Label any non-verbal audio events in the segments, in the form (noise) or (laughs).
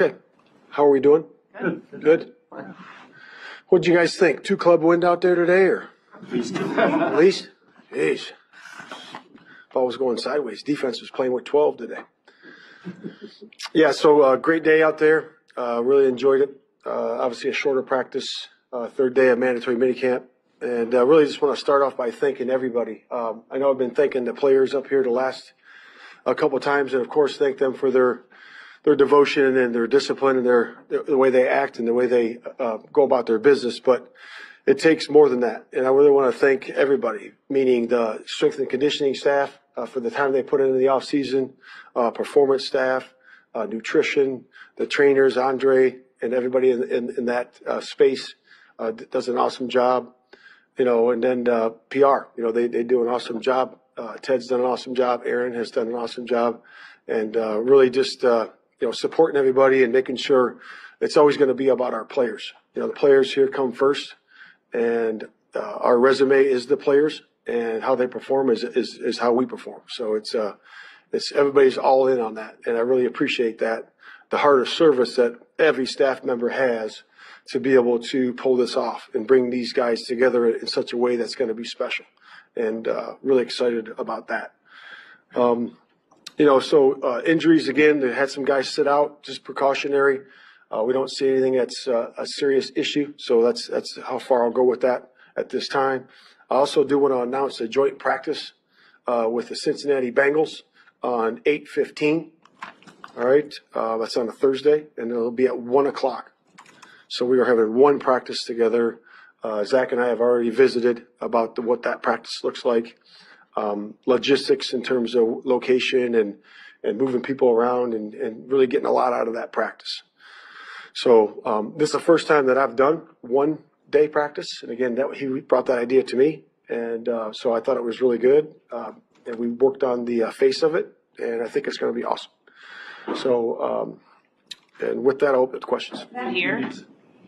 Okay. How are we doing? Good. Good? What'd you guys think? Two club wind out there today or? At least? Jeez. Ball was going sideways. Defense was playing with twelve today. Yeah, so, uh, great day out there. Uh, really enjoyed it. Uh, obviously a shorter practice, uh, third day of mandatory minicamp. And, uh, really just want to start off by thanking everybody. Um, I know I've been thanking the players up here the last a couple of times and of course thank them for their, their devotion and their discipline and their, the way they act and the way they, uh, go about their business. But it takes more than that. And I really want to thank everybody, meaning the strength and conditioning staff, uh, for the time they put into the off season, uh, performance staff, uh, nutrition, the trainers, Andre, and everybody in, in, in that uh, space uh, does an awesome job. You know, and then uh, PR, you know, they, they do an awesome job. Uh, Ted's done an awesome job. Aaron has done an awesome job. And uh, really just, uh, you know, supporting everybody and making sure it's always going to be about our players. You know, the players here come first, and uh, our resume is the players, and how they perform is, is, is how we perform. So it's, uh, it's everybody's all in on that, and I really appreciate that. The heart of service that every staff member has to be able to pull this off and bring these guys together in such a way that's going to be special, and uh, really excited about that. Um, you know, so uh, injuries again. They had some guys sit out, just precautionary. Uh, we don't see anything that's uh, a serious issue, so that's that's how far I'll go with that at this time. I also do want to announce a joint practice uh, with the Cincinnati Bengals on 8:15. All right, uh, that's on a Thursday, and it'll be at one o'clock. So we are having one practice together. Uh, Zac and I have already visited about the, what that practice looks like, um, logistics in terms of location and and moving people around and, and really getting a lot out of that practice. So um, this is the first time that I've done one day practice, and again, that he brought that idea to me, and uh, so I thought it was really good. Um, and we worked on the uh, face of it, and I think it's going to be awesome. So, um, and with that, I'll open to questions. Here?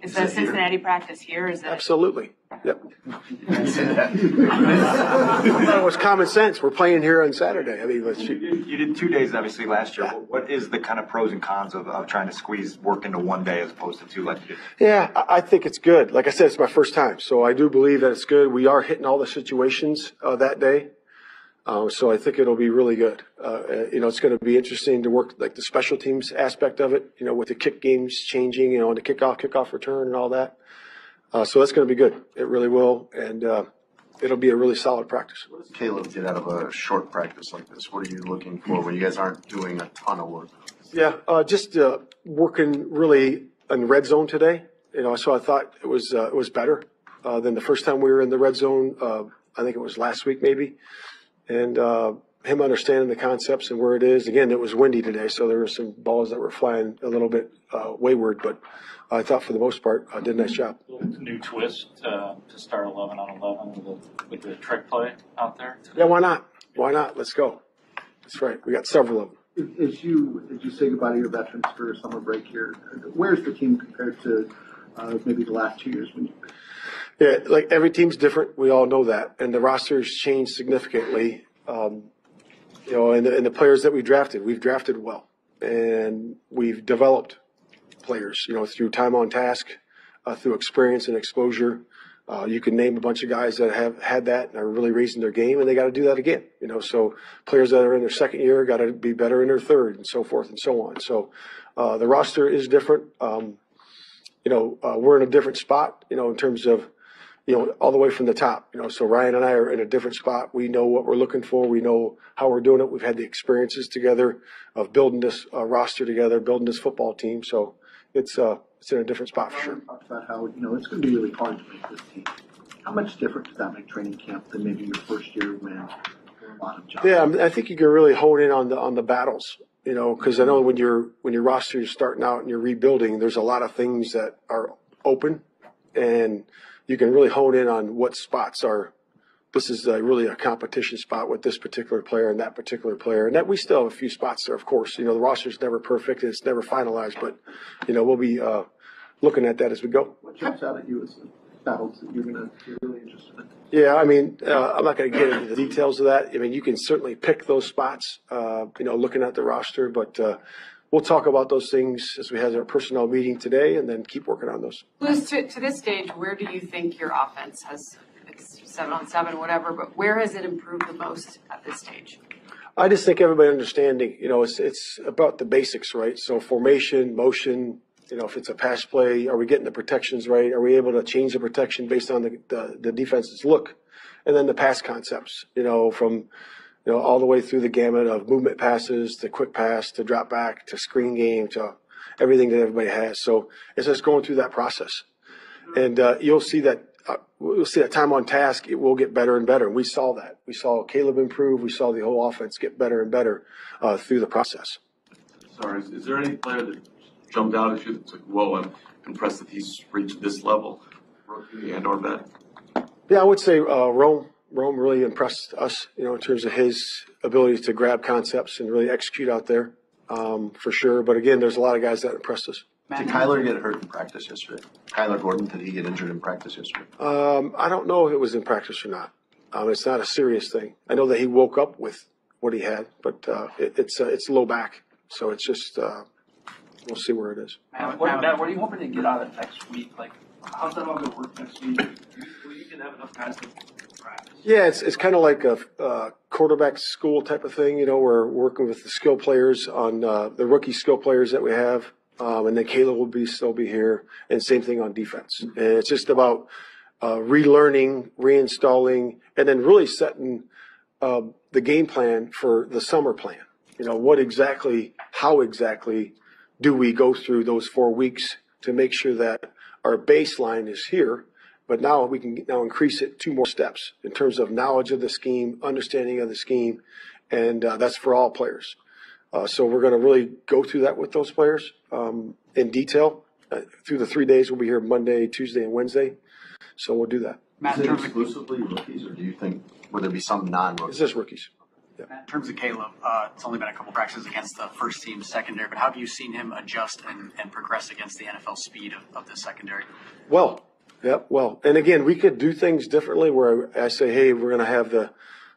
Is the Cincinnati practice here? Is it? Absolutely. Yep. (laughs) I thought it was common sense. We're playing here on Saturday. I mean, let's shoot. You you did two days obviously last year. What is the kind of pros and cons of, of trying to squeeze work into one day as opposed to two like you did? Yeah, I I think it's good. Like I said, it's my first time, so I do believe that it's good. We are hitting all the situations uh, that day, uh, so I think it'll be really good. Uh, uh, you know, it's going to be interesting to work like the special teams aspect of it. You know, with the kick games changing, you know, and the kickoff, kickoff return, and all that. Uh, so that's going to be good. It really will, and uh, it'll be a really solid practice. What does Caleb get out of a short practice like this? What are you looking for when you guys aren't doing a ton of work? Yeah, uh, just uh, working really in red zone today. You know, so I thought it was uh, it was better uh, than the first time we were in the red zone. Uh, I think it was last week maybe, and uh, him understanding the concepts and where it is. Again, it was windy today, so there were some balls that were flying a little bit uh, wayward, but I thought for the most part I did a nice job. new twist uh, to start 11 on 11 with the, with the trick play out there. Yeah, why not? Why not? Let's go. That's right. We got several of them. As you, as you say goodbye to your veterans for summer break here, where's the team compared to, uh, maybe the last two years when you? Yeah, like every team's different. We all know that, and the roster's changed significantly. Um, you know, and the, and the players that we drafted, we've drafted well, and we've developed players. You know, through time on task, uh, through experience and exposure. Uh, you can name a bunch of guys that have had that and are really raising their game, and they got to do that again. You know, so players that are in their second year got to be better in their third, and so forth and so on. So uh, the roster is different. Um, you know, uh, we're in a different spot. You know, in terms of you know, all the way from the top. You know, so Ryan and I are in a different spot. We know what we're looking for. We know how we're doing it. We've had the experiences together of building this uh, roster together, building this football team. So it's uh, it's in a different spot for sure. Talked about how, you know, it's gonna be really hard to make this team. How much different does that make training camp than maybe your first year when were a lot of jobs? Yeah, I, mean, I think you can really hone in on the on the battles. You know, because I know when you're when your roster is starting out and you're rebuilding, there's a lot of things that are open, and you can really hone in on what spots are. This is uh really a competition spot with this particular player and that particular player, and that we still have a few spots there. Of course, you know the roster's never perfect; it's never finalized, but you know we'll be uh, looking at that as we go. What jumps out at you as the battles that you're gonna, you're really interested in? Yeah, I mean, uh, I'm not going to get into the details of that. I mean, you can certainly pick those spots, uh, you know, looking at the roster, but, uh, we'll talk about those things as we have our personnel meeting today and then keep working on those. Liz, to, to this stage, where do you think your offense has, it's seven on seven, whatever, but where has it improved the most at this stage? I just think everybody understanding, you know, it's, it's about the basics, right? So formation, motion, you know, if it's a pass play, are we getting the protections right? Are we able to change the protection based on the, the, the defense's look? And then the pass concepts, you know, from, you know, all the way through the gamut of movement passes to quick pass to drop back to screen game to everything that everybody has. So it's just going through that process. And, uh, you'll see that, uh, we'll see that time on task, it will get better and better. We saw that. We saw Caleb improve. We saw the whole offense get better and better, uh, through the process. Sorry, is, is there any player that jumped out at you that's like, whoa, I'm impressed that he's reached this level, rookie and or vet? Yeah, I would say uh, Rome. Rome really impressed us, you know, in terms of his ability to grab concepts and really execute out there, um, for sure. But again, there's a lot of guys that impressed us. Did Kyler get hurt in practice yesterday? Kyler Gordon, did he get injured in practice yesterday? Um, I don't know if it was in practice or not. Um, it's not a serious thing. I know that he woke up with what he had, but uh, it, it's uh, it's low back, so it's just uh, we'll see where it is. Matt, what, Matt, what are you hoping to get out of next week? Like, how's that all gonna work next week? Will you can have enough guys to practice? Yeah, it's it's kind of like a uh, quarterback school type of thing. You know, we're working with the skill players on uh, the rookie skill players that we have, um, and then Caleb will be still be here, and same thing on defense. And it's just about uh, relearning, reinstalling, and then really setting uh, the game plan for the summer plan. You know, what exactly, how exactly do we go through those four weeks to make sure that our baseline is here, but now we can now increase it two more steps in terms of knowledge of the scheme, understanding of the scheme, and uh, that's for all players. Uh, so we're going to really go through that with those players um, in detail uh, through the three days. We'll be here Monday, Tuesday, and Wednesday. So we'll do that. Is it exclusively rookies, or do you think, would there be some non-rookies? just rookies. In terms of Caleb, uh, it's only been a couple practices against the first team secondary, but how have you seen him adjust and, and progress against the NFL speed of, of the secondary? Well, yeah, well, and again, we could do things differently where I say, hey, we're going to have the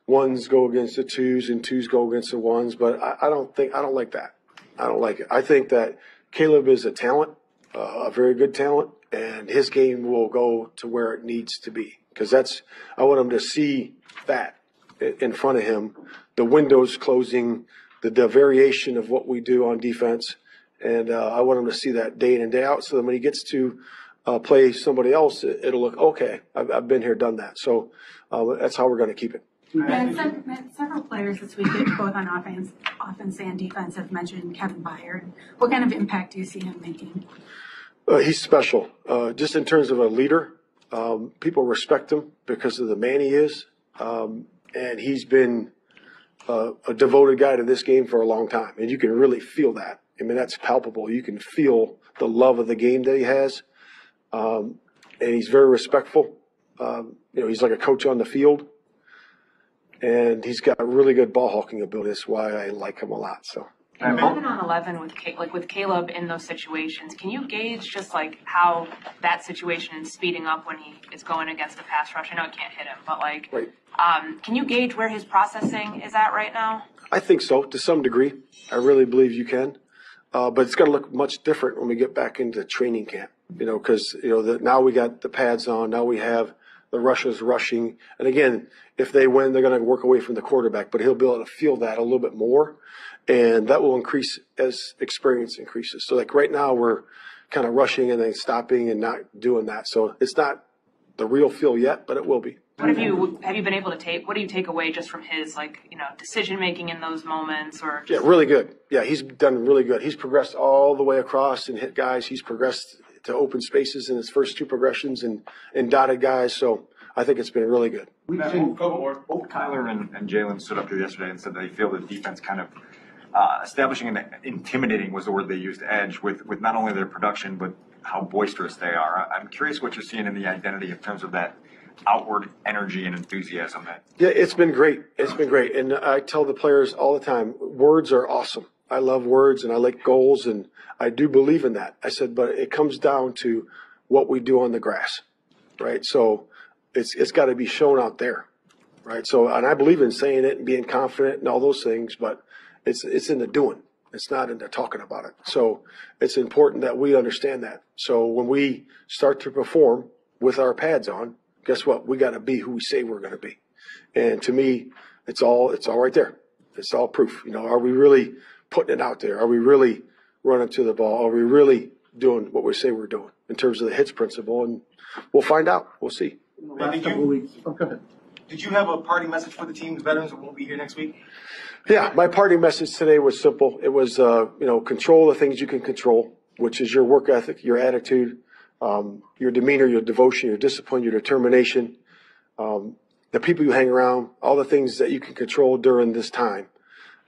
ones go against the twos and twos go against the ones, but I, I don't think, I don't like that. I don't like it. I think that Caleb is a talent, uh, a very good talent, and his game will go to where it needs to be. Cause that's, I want him to see that in front of him, the windows closing, the, the variation of what we do on defense. And, uh, I want him to see that day in and day out so that when he gets to, uh, play somebody else, it, it'll look, okay, I've, I've been here, done that. So, uh, that's how we're going to keep it. And some, several players this week, both on offense, offense and defense, have mentioned Kevin Byard. What kind of impact do you see him making? Uh, he's special, uh, just in terms of a leader. Um, people respect him because of the man he is. Um, and he's been uh, a devoted guy to this game for a long time. And you can really feel that. I mean, that's palpable. You can feel the love of the game that he has. Um, and he's very respectful. Um, you know, he's like a coach on the field. And he's got really good ball hawking ability. That's why I like him a lot. So. Eleven on eleven with Ca- like with Caleb in those situations, can you gauge just like how that situation is speeding up when he is going against the pass rush? I know it can't hit him, but like, Right. um, can you gauge where his processing is at right now? I think so, to some degree. I really believe you can. Uh, but it's going to look much different when we get back into training camp, you know, because, you know, the, now we got the pads on, now we have the rushers rushing. And again, if they win, they're going to work away from the quarterback, but he'll be able to feel that a little bit more. And that will increase as experience increases. So like right now, we're kind of rushing and then stopping and not doing that. So it's not the real feel yet, but it will be. What have you have you been able to take? What do you take away just from his like you know decision making in those moments or Yeah, really good. Yeah, he's done really good. He's progressed all the way across and hit guys. He's progressed to open spaces in his first two progressions and, and dotted guys. So I think it's been really good. We've Matt, seen, couple more. Both Kyler and, and Jaylon stood up here yesterday and said they feel the defense kind of uh, establishing and intimidating was the word they used edge with, with not only their production but how boisterous they are. I- I'm curious what you're seeing in the identity in terms of that outward energy and enthusiasm that Yeah, it's been great. It's been great. And I tell the players all the time, words are awesome. I love words and I like goals and I do believe in that. I said, but it comes down to what we do on the grass, right? So it's, it's got to be shown out there, right? So, and I believe in saying it and being confident and all those things, but it's, it's in the doing. It's not in the talking about it. So it's important that we understand that. So when we start to perform with our pads on, guess what? We got to be who we say we're going to be. And to me, it's all it's all right there. It's all proof. You know, are we really putting it out there? Are we really running to the ball? Are we really doing what we say we're doing in terms of the hits principle? And we'll find out. We'll see. In the last couple of weeks, oh, go ahead. Did you have a party message for the team, the veterans who won't be here next week? Yeah, my party message today was simple. It was, uh, you know, control the things you can control, which is your work ethic, your attitude, um, your demeanor, your devotion, your discipline, your determination, um, the people you hang around, all the things that you can control during this time,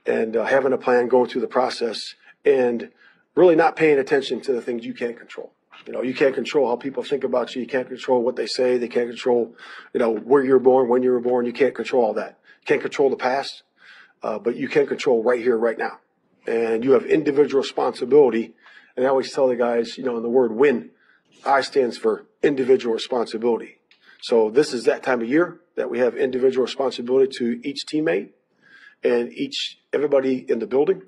and uh, having a plan, going through the process, and really not paying attention to the things you can't control. You know, you can't control how people think about you. You can't control what they say. They can't control, you know, where you're born, when you were born. You can't control all that. You can't control the past, uh, but you can control right here, right now. And you have individual responsibility. And I always tell the guys, you know, in the word win, I stands for individual responsibility. So this is that time of year that we have individual responsibility to each teammate and each everybody in the building,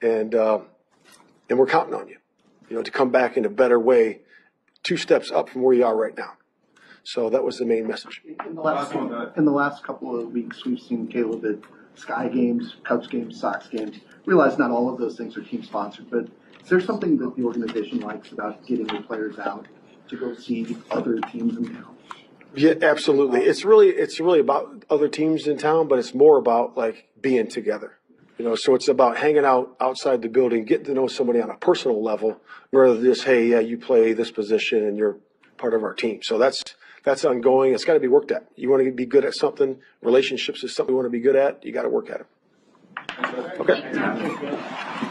and uh, and we're counting on you, you know, to come back in a better way, two steps up from where you are right now. So that was the main message. In the last, in the last couple of weeks, we've seen Caleb at Sky games, Cubs games, Sox games. Realize not all of those things are team sponsored, but is there something that the organization likes about getting the players out to go see other teams in town? Yeah, absolutely. It's really it's really about other teams in town, but it's more about like being together. You know, so it's about hanging out outside the building, getting to know somebody on a personal level, rather than just hey, yeah, you play this position and you're part of our team. So that's that's ongoing. It's got to be worked at. You want to be good at something. Relationships is something you want to be good at. You got to work at it. Okay.